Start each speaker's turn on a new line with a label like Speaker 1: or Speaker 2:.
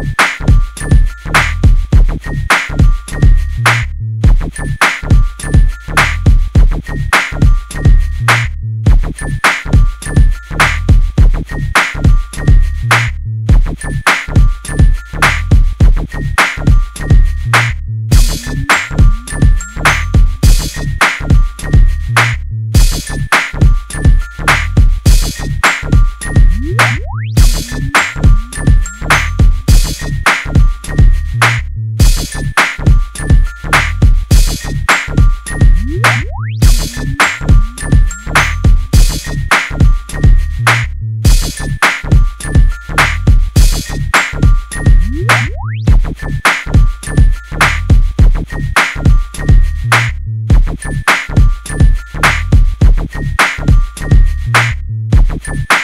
Speaker 1: you you